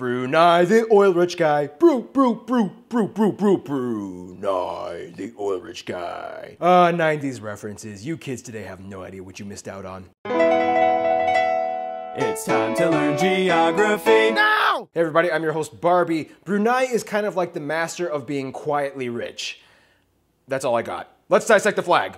Brunei, the oil rich guy. Brew, brew, brew, brew, brew, brew, Brunei, the oil rich guy. Ah, uh, 90s references. You kids today have no idea what you missed out on. It's time to learn geography now! Hey everybody, I'm your host Barbie. Brunei is kind of like the master of being quietly rich. That's all I got. Let's dissect the flag.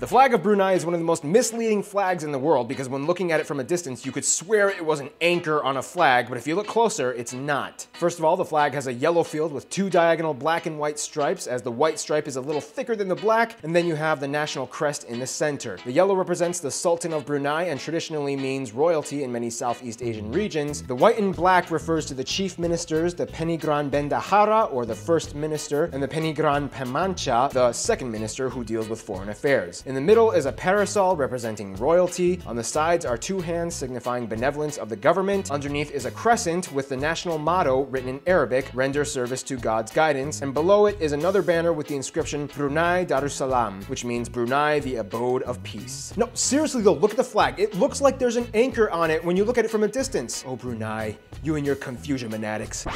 The flag of Brunei is one of the most misleading flags in the world because when looking at it from a distance, you could swear it was an anchor on a flag, but if you look closer, it's not. First of all, the flag has a yellow field with two diagonal black and white stripes, as the white stripe is a little thicker than the black, and then you have the national crest in the center. The yellow represents the Sultan of Brunei and traditionally means royalty in many Southeast Asian regions. The white and black refers to the chief ministers, the Pengiran Bendahara, or the first minister, and the Pengiran Pemancha, the second minister who deals with foreign affairs. In the middle is a parasol representing royalty. On the sides are two hands signifying benevolence of the government. Underneath is a crescent with the national motto written in Arabic, render service to God's guidance. And below it is another banner with the inscription Brunei Darussalam, which means Brunei, the abode of peace. No, seriously though, look at the flag. It looks like there's an anchor on it when you look at it from a distance. Oh, Brunei, you and your confusion fanatics.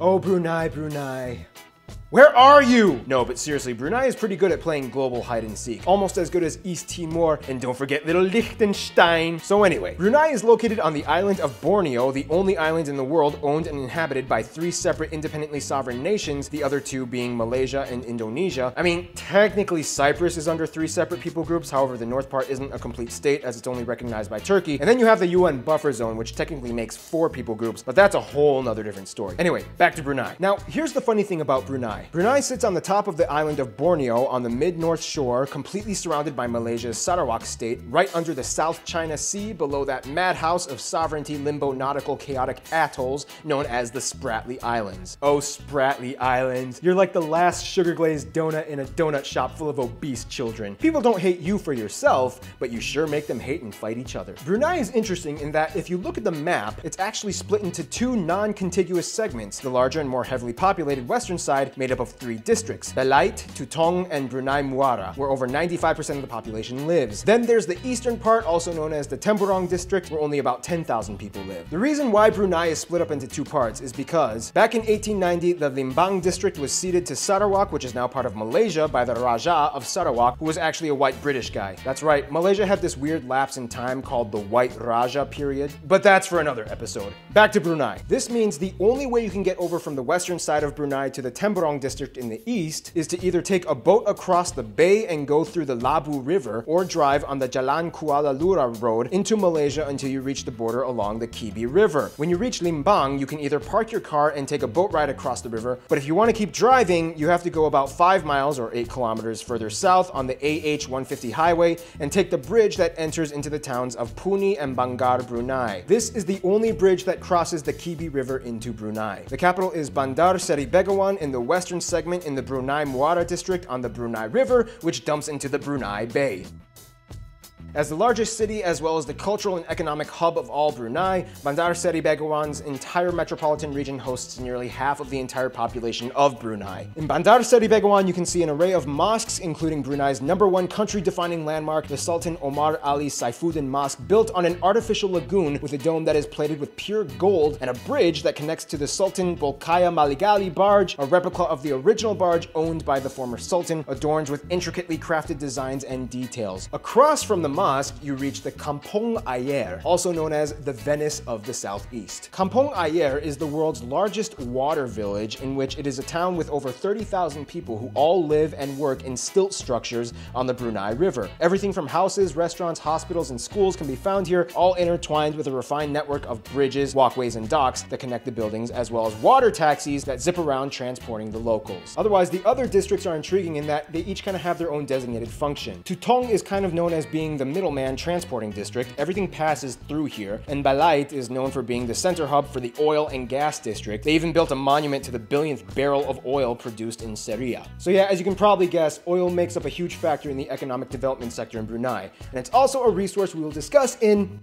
Oh, Brunei, Brunei. Where are you? No, but seriously, Brunei is pretty good at playing global hide and seek. Almost as good as East Timor, and don't forget little Liechtenstein. So anyway, Brunei is located on the island of Borneo, the only island in the world owned and inhabited by three separate independently sovereign nations, the other two being Malaysia and Indonesia. I mean, technically Cyprus is under three separate people groups, however, the north part isn't a complete state as it's only recognized by Turkey. And then you have the UN buffer zone, which technically makes four people groups, but that's a whole nother different story. Anyway, back to Brunei. Now, here's the funny thing about Brunei. Brunei. sits on the top of the island of Borneo on the mid-north shore, completely surrounded by Malaysia's Sarawak state, right under the South China Sea, below that madhouse of sovereignty limbo nautical chaotic atolls known as the Spratly Islands. Oh, Spratly Islands. You're like the last sugar-glazed donut in a donut shop full of obese children. People don't hate you for yourself, but you sure make them hate and fight each other. Brunei is interesting in that if you look at the map, it's actually split into two non-contiguous segments, the larger and more heavily populated western side made up of three districts, Belait, Tutong, and Brunei Muara, where over 95% of the population lives. Then there's the eastern part, also known as the Temburong district, where only about 10,000 people live. The reason why Brunei is split up into two parts is because back in 1890, the Limbang district was ceded to Sarawak, which is now part of Malaysia, by the Raja of Sarawak, who was actually a white British guy. That's right, Malaysia had this weird lapse in time called the White Raja period, but that's for another episode. Back to Brunei. This means the only way you can get over from the western side of Brunei to the Temburong district in the east is to either take a boat across the bay and go through the Labu River or drive on the Jalan Kuala Lurah road into Malaysia until you reach the border along the Kibi River. When you reach Limbang, you can either park your car and take a boat ride across the river, but if you want to keep driving, you have to go about 5 miles or 8 kilometers further south on the AH-150 highway and take the bridge that enters into the towns of Puni and Bangar, Brunei. This is the only bridge that crosses the Kibi River into Brunei. The capital is Bandar Seri Begawan in the western segment in the Brunei Muara district on the Brunei River, which dumps into the Brunei Bay. As the largest city as well as the cultural and economic hub of all Brunei, Bandar Seri Begawan's entire metropolitan region hosts nearly half of the entire population of Brunei. In Bandar Seri Begawan, you can see an array of mosques, including Brunei's number one country-defining landmark, the Sultan Omar Ali Saifuddin Mosque, built on an artificial lagoon with a dome that is plated with pure gold and a bridge that connects to the Sultan Bolkiah Maligali barge, a replica of the original barge owned by the former sultan, adorned with intricately crafted designs and details. Across from the mosque, you reach the Kampong Ayer, also known as the Venice of the Southeast. Kampong Ayer is the world's largest water village in which it is a town with over 30,000 people who all live and work in stilt structures on the Brunei River. Everything from houses, restaurants, hospitals, and schools can be found here, all intertwined with a refined network of bridges, walkways, and docks that connect the buildings, as well as water taxis that zip around transporting the locals. Otherwise, the other districts are intriguing in that they each kind of have their own designated function. Tutong is kind of known as being the middleman transporting district, everything passes through here, and Belait is known for being the center hub for the oil and gas district. They even built a monument to the billionth barrel of oil produced in Seria. So yeah, as you can probably guess, oil makes up a huge factor in the economic development sector in Brunei, and it's also a resource we will discuss in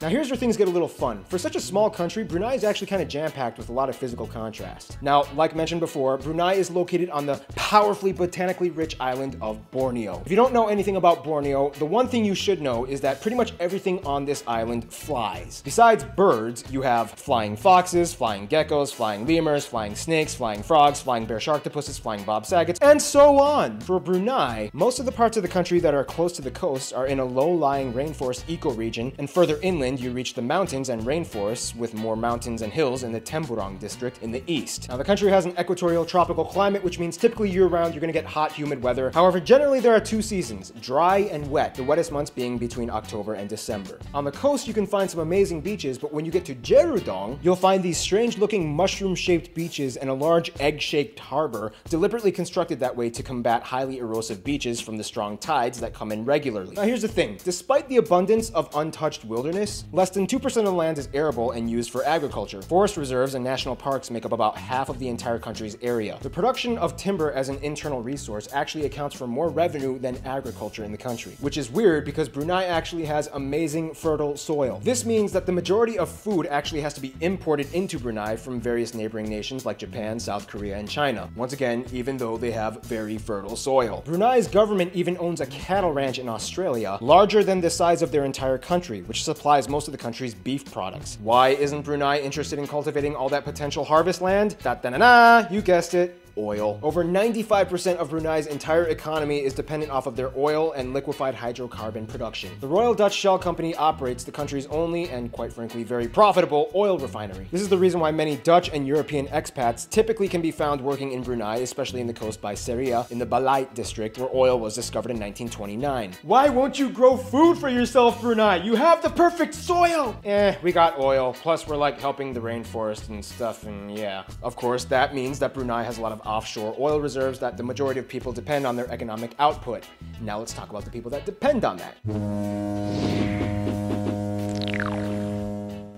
Now here's where things get a little fun. For such a small country, Brunei is actually kind of jam-packed with a lot of physical contrast. Now, like mentioned before, Brunei is located on the powerfully botanically rich island of Borneo. If you don't know anything about Borneo, the one thing you should know is that pretty much everything on this island flies. Besides birds, you have flying foxes, flying geckos, flying lemurs, flying snakes, flying frogs, flying bear sharktopusses, flying bob saggets, and so on. For Brunei, most of the parts of the country that are close to the coast are in a low-lying rainforest ecoregion, and further inland inland, you reach the mountains and rainforests, with more mountains and hills in the Temburong district in the east. Now, the country has an equatorial tropical climate, which means typically year-round you're gonna get hot, humid weather. However, generally there are two seasons, dry and wet, the wettest months being between October and December. On the coast, you can find some amazing beaches, but when you get to Jerudong, you'll find these strange-looking mushroom-shaped beaches and a large egg-shaped harbor, deliberately constructed that way to combat highly erosive beaches from the strong tides that come in regularly. Now, here's the thing. Despite the abundance of untouched wilderness, less than 2% of land is arable and used for agriculture. Forest reserves and national parks make up about half of the entire country's area. The production of timber as an internal resource actually accounts for more revenue than agriculture in the country, which is weird because Brunei actually has amazing fertile soil. This means that the majority of food actually has to be imported into Brunei from various neighboring nations like Japan, South Korea, and China. Once again, even though they have very fertile soil. Brunei's government even owns a cattle ranch in Australia, larger than the size of their entire country, which supplies most of the country's beef products. Why isn't Brunei interested in cultivating all that potential harvest land? Da da da da, you guessed it oil. Over 95% of Brunei's entire economy is dependent off of their oil and liquefied hydrocarbon production. The Royal Dutch Shell Company operates the country's only and quite frankly very profitable oil refinery. This is the reason why many Dutch and European expats typically can be found working in Brunei, especially in the coast by Seria in the Belait district where oil was discovered in 1929. Why won't you grow food for yourself, Brunei? You have the perfect soil! Eh, we got oil, plus we're like helping the rainforest and stuff, and yeah. Of course, that means that Brunei has a lot of offshore oil reserves that the majority of people depend on their economic output. Now let's talk about the people that depend on that.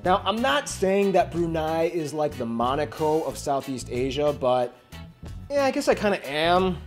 Now, I'm not saying that Brunei is like the Monaco of Southeast Asia, but yeah, I guess I kind of am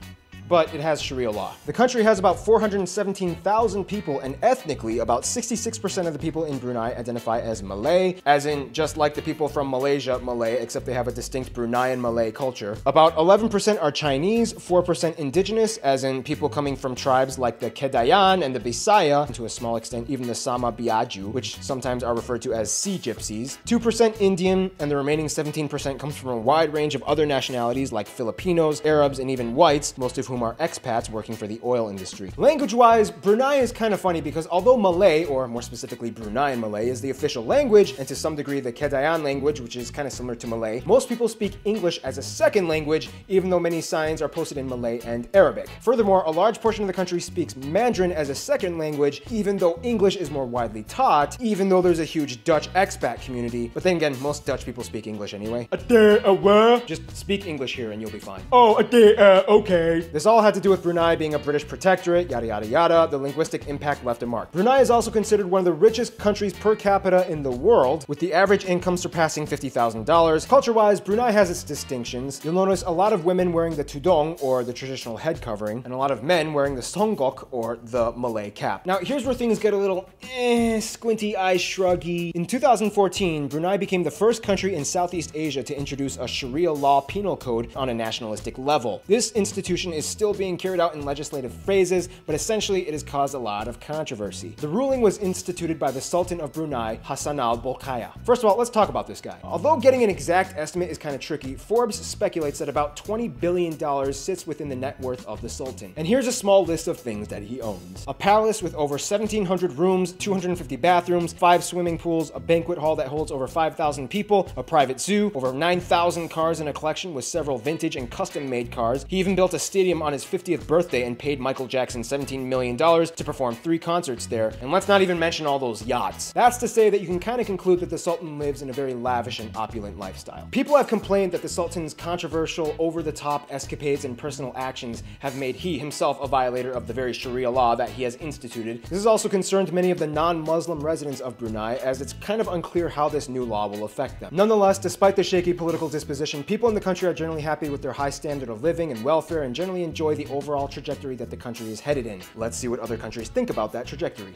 but it has Sharia law. The country has about 417,000 people, and ethnically, about 66% of the people in Brunei identify as Malay, as in just like the people from Malaysia, Malay, except they have a distinct Bruneian Malay culture. About 11% are Chinese, 4% indigenous, as in people coming from tribes like the Kedayan and the Bisaya, and to a small extent even the Sama Biaju, which sometimes are referred to as sea gypsies. 2% Indian, and the remaining 17% comes from a wide range of other nationalities like Filipinos, Arabs, and even whites, most of whom are expats working for the oil industry. Language-wise, Brunei is kind of funny because although Malay, or more specifically Bruneian Malay, is the official language, and to some degree the Kedayan language, which is kind of similar to Malay, most people speak English as a second language, even though many signs are posted in Malay and Arabic. Furthermore, a large portion of the country speaks Mandarin as a second language, even though English is more widely taught, even though there's a huge Dutch expat community. But then again, most Dutch people speak English anyway. A day, a what? Just speak English here and you'll be fine. Oh, uh, okay. This all had to do with Brunei being a British protectorate, yada yada yada, the linguistic impact left a mark. Brunei is also considered one of the richest countries per capita in the world, with the average income surpassing $50,000. Culture-wise, Brunei has its distinctions. You'll notice a lot of women wearing the tudong, or the traditional head covering, and a lot of men wearing the songkok, or the Malay cap. Now, here's where things get a little eh, squinty eye shruggy. In 2014, Brunei became the first country in Southeast Asia to introduce a Sharia law penal code on a nationalistic level. This institution is still being carried out in legislative phrases, but essentially it has caused a lot of controversy. The ruling was instituted by the Sultan of Brunei, Hassanal Bolkiah. First of all, let's talk about this guy. Although getting an exact estimate is kind of tricky, Forbes speculates that about $20 billion sits within the net worth of the Sultan. And here's a small list of things that he owns. A palace with over 1,700 rooms, 250 bathrooms, five swimming pools, a banquet hall that holds over 5,000 people, a private zoo, over 9,000 cars in a collection with several vintage and custom-made cars. He even built a stadium on his 50th 50th birthday and paid Michael Jackson $17 million to perform three concerts there. And let's not even mention all those yachts. That's to say that you can kind of conclude that the Sultan lives in a very lavish and opulent lifestyle. People have complained that the Sultan's controversial, over-the-top escapades and personal actions have made he himself a violator of the very Sharia law that he has instituted. This has also concerned many of the non-Muslim residents of Brunei, as it's kind of unclear how this new law will affect them. Nonetheless, despite the shaky political disposition, people in the country are generally happy with their high standard of living and welfare and generally enjoy the overall trajectory that the country is headed in. Let's see what other countries think about that trajectory.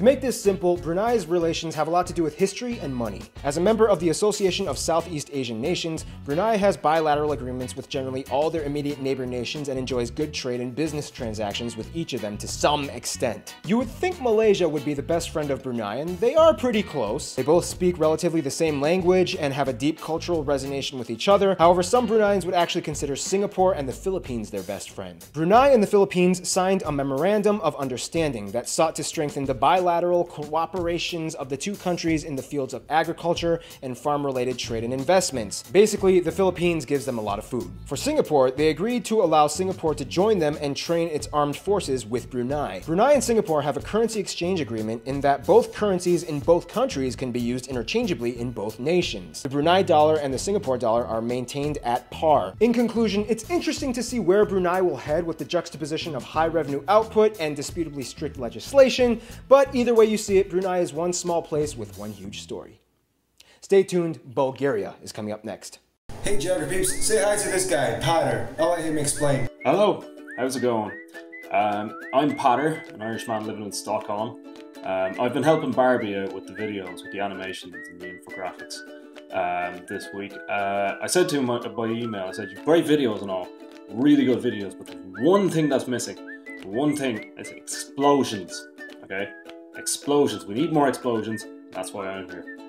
To make this simple, Brunei's relations have a lot to do with history and money. As a member of the Association of Southeast Asian Nations, Brunei has bilateral agreements with generally all their immediate neighbor nations and enjoys good trade and business transactions with each of them to some extent. You would think Malaysia would be the best friend of Brunei, and they are pretty close. They both speak relatively the same language and have a deep cultural resonance with each other. However, some Bruneians would actually consider Singapore and the Philippines their best friend. Brunei and the Philippines signed a memorandum of understanding that sought to strengthen the bilateral cooperations of the two countries in the fields of agriculture and farm-related trade and investments. Basically, the Philippines gives them a lot of food. For Singapore, they agreed to allow Singapore to join them and train its armed forces with Brunei. Brunei and Singapore have a currency exchange agreement in that both currencies in both countries can be used interchangeably in both nations. The Brunei dollar and the Singapore dollar are maintained at par. In conclusion, it's interesting to see where Brunei will head with the juxtaposition of high revenue output and disputably strict legislation, but either way you see it, Brunei is one small place with one huge story. Stay tuned, Bulgaria is coming up next. Hey Jagger peeps, say hi to this guy, Potter. I'll let him explain. Hello, how's it going? Um, I'm Potter, an Irishman living in Stockholm. Um, I've been helping Barbie out with the videos, with the animations and the infographics um, this week. Uh, I said to him by email, I said, you great videos and all, really good videos, but there's one thing that's missing, one thing is explosions, okay? Explosions. We need more explosions. That's why I'm here.